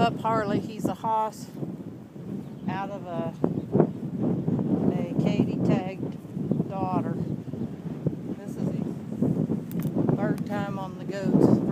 pup Harley. He's a hoss out of a, a Katy tagged daughter. This is his third time on the goats.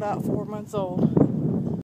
About four months old.